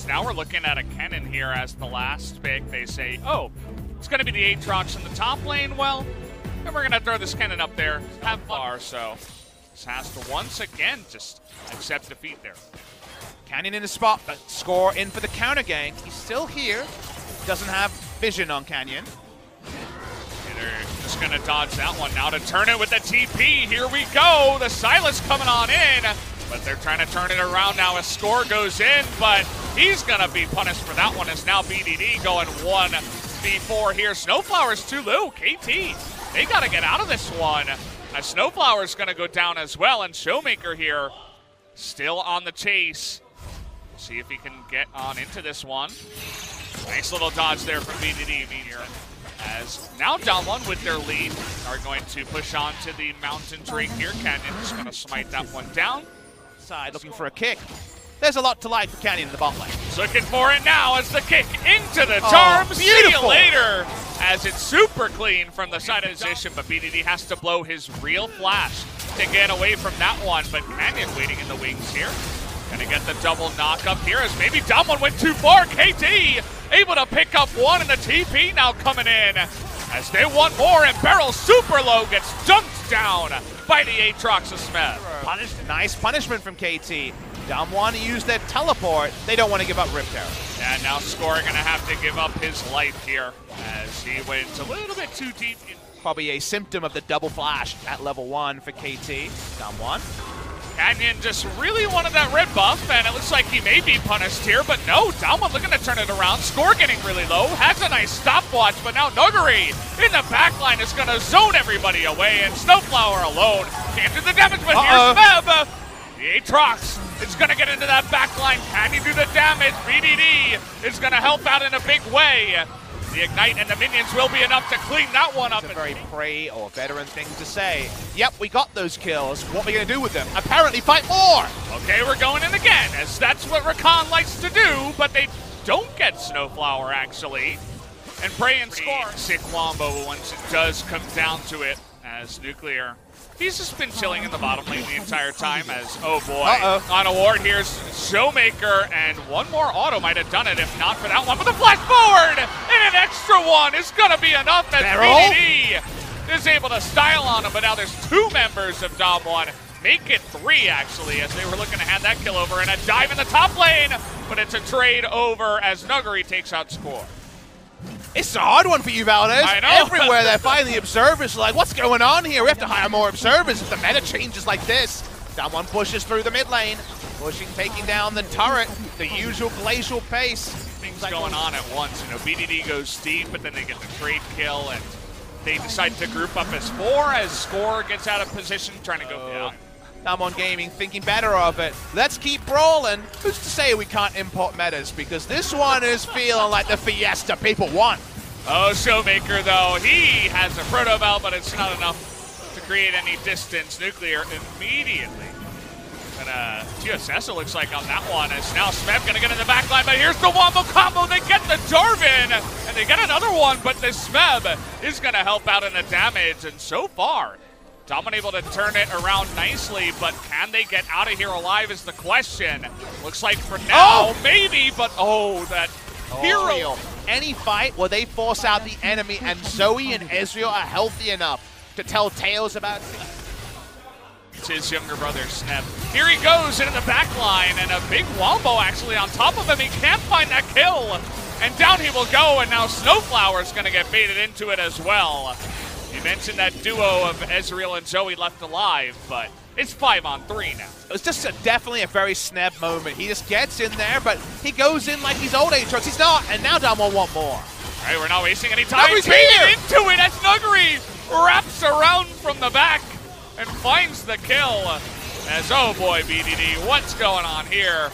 as now we're looking at a Kennen here as the last pick. They say, oh, it's going to be the Aatrox in the top lane. Well, then we're going to throw this Kennen up there. Have far, so this has to once again just accept defeat there. Canyon in the spot, but score in for the counter gang. He's still here. Doesn't have vision on Canyon. They're just going to dodge that one now to turn it with the TP. Here we go. The Sylas coming on in, but they're trying to turn it around now as score goes in, but he's going to be punished for that one as now BDD going one before here. Snowflower's too low. KT, they got to get out of this one. As Snowflower's going to go down as well, and Showmaker here still on the chase. See if he can get on into this one. Nice little dodge there from BDD Meteor. As now Damwon with their lead are going to push on to the Mountain Drake here. Canyon is going to smite that one down. Side looking for a kick. There's a lot to like for Canyon in the bot lane. Looking for it now as the kick into the Oh, charm. See you later. As it's super clean from the side of position, but BDD has to blow his real flash to get away from that one. But Canyon waiting in the wings here. Gonna get the double knock up here as maybe Damwon went too far. KT able to pick up one and the TP now coming in as they want more and Beryl super low gets dunked down by the Aatrox of Smeb. Punished. Nice punishment from KT. Damwon to use their teleport. They don't want to give up Rift Herald. And now Score gonna have to give up his life here as he went a little bit too deep. In Probably a symptom of the double flash at level one for KT. Damwon. Canyon just really wanted that red buff, and it looks like he may be punished here, but no, Dalma looking to turn it around. Score getting really low, has a nice stopwatch, but now Nuguri in the backline is gonna zone everybody away, and Snowflower alone can't do the damage, but Uh-oh. here's Smeb. The Aatrox is gonna get into that backline. Can he do the damage? BDD is gonna help out in a big way. The Ignite and the minions will be enough to clean that one up. It's a very prey or veteran thing to say. Yep, we got those kills. What are we going to do with them? Apparently fight more! Okay, we're going in again, as that's what Rakan likes to do, but they don't get Snowflower, actually. And Prey and Score. Sick Wombo once it does come down to it, as Nuclear. He's just been chilling in the bottom lane the entire time as, oh boy. Uh-oh. On a ward, here's Showmaker, and one more auto might have done it if not for that one. But the flash forward! And an extra one is gonna be enough as Barrel? BDD is able to style on him, but now there's two members of Damwon. Make it three, actually, as they were looking to hand that kill over. And a dive in the top lane, but it's a trade over as Nuguri takes out score. It's a hard one for you, Valdez. I know. Everywhere they're finding the observers. Like, what's going on here? We have to hire more observers if the meta changes like this. Someone pushes through the mid lane, pushing, taking down the turret. The usual glacial pace. Things going on at once. You know, BDD goes deep, but then they get the trade kill, and they decide to group up as four as Score gets out of position, trying to go oh. down. Damwon Gaming thinking better of it. Let's keep brawling. Who's to say we can't import metas? Because this one is feeling like the fiesta people want. Oh, Showmaker, though, he has a Protobelt, but it's not enough to create any distance. Nuclear immediately. And uh, TSS it looks like on that one is now Smeb gonna get in the back line, but here's the Wombo combo. They get the Jarvan, and they get another one, but the Smeb is gonna help out in the damage. And so far, Dom able to turn it around nicely, but can they get out of here alive is the question. Looks like for now, Oh! maybe, but oh, that hero. Oh, Real. Any fight where they force out the enemy and Zoe and Ezreal are healthy enough to tell tales about It's his younger brother, Smeb. Here he goes into the back line, and a big Wombo actually on top of him. He can't find that kill. And down he will go, and now Snowflower's going to get baited into it as well. You mentioned that duo of Ezreal and Zoe left alive, but it's five on three now. It was just a, definitely a very snap moment. He just gets in there, but he goes in like he's old Aatrox. He's not, and now Dom will want more. All right, we're not wasting any time. Nuguri's Baited here! into it as Nuggery wraps around from the back and finds the kill. As, oh boy, BDD, what's going on here?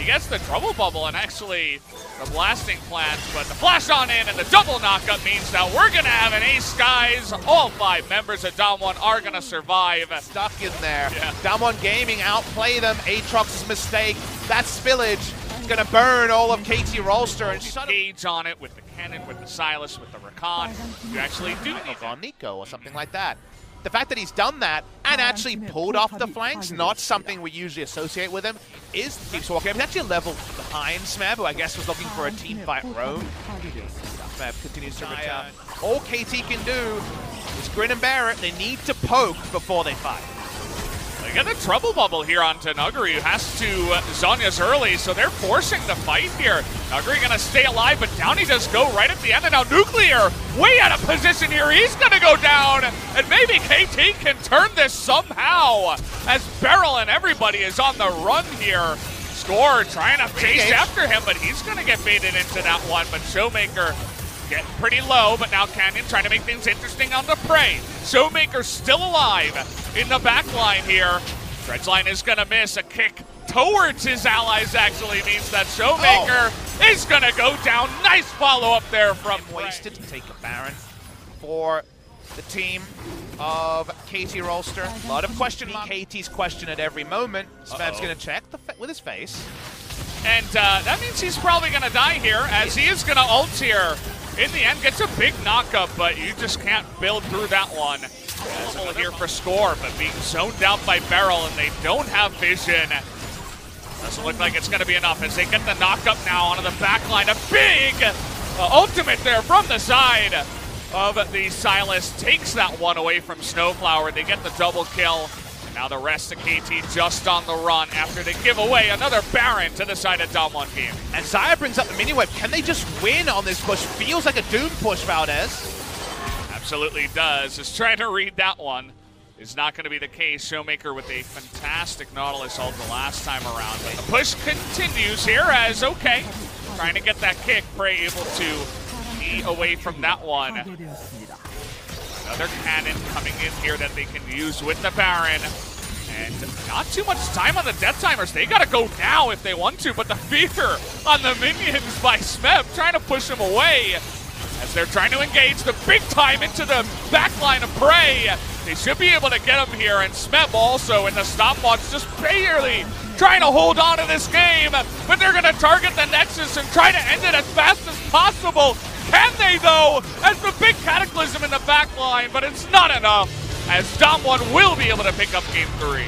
He gets the trouble bubble and actually the blasting plans, but the flash on in and the double knockup means that we're going to have an ace, guys. All five members of Damwon are going to survive. Stuck in there. Yeah. Damwon Gaming outplay them. Aatrox's mistake. That spillage is going to burn all of KT Rolster. And she's on Gauge on it with the Kennen, with the Sylas, with the Rakan. You actually do need on Neeko or something like that. the fact that he's done that and actually pulled off the flanks, not something we usually associate with him, is keeps walking. He's actually a level behind Smeb, who I guess was looking for a team fight roam. Smeb continues to return. Uh, All KT can do is grin and bear it. They need to poke before they fight. They get a trouble bubble here on Nuguri, who has to uh, Zhonya's early, so they're forcing the fight here. Nuguri gonna stay alive, but down he does go right at the end, and now Nuclear way out of position here. He's gonna go down, and maybe KT can turn this somehow, as Beryl and everybody is on the run here. Score trying to chase after him, but he's gonna get baited into that one, but Showmaker getting pretty low, but now Canyon trying to make things interesting on the prey. Showmaker still alive in the back line here. Dredgeline is going to miss. A kick towards his allies actually means that Showmaker oh. is going to go down. Nice follow-up there from Wasted to take a Baron for the team of KT Rolster. A lot of questioning KT's question at every moment. Smeb's going to check with his face. And uh, that means he's probably going to die here, as he is going to ult here in the end, gets a big knockup, but you just can't build through that one. As here for score, but being zoned out by Beryl, and they don't have vision. Doesn't look like it's going to be enough as they get the knockup now onto the back line. A big uh, ultimate there from the side of the Sylas. Takes that one away from Snowflower. They get the double kill. Now the rest of KT just on the run after they give away another Baron to the side of Damwon Game. And Xayah brings up the mini wave. Can they just win on this push? Feels like a Doom push, Valdez. Absolutely does. Is trying to read that one. Is not going to be the case. Showmaker with a fantastic Nautilus ult the last time around. But the push continues here as, okay, trying to get that kick. Prey able to be away from that one. Another cannon coming in here that they can use with the Baron. And not too much time on the Death Timers. They gotta go now if they want to, but the fear on the minions by Smeb trying to push them away as they're trying to engage the big time into the back line of Prey. They should be able to get him here, and Smeb also in the stopwatch just barely trying to hold on to this game, but they're gonna target the Nexus and try to end it as fast as possible. Can they, though, as the big cataclysm in the back line, but it's not enough, as Damwon will be able to pick up game three.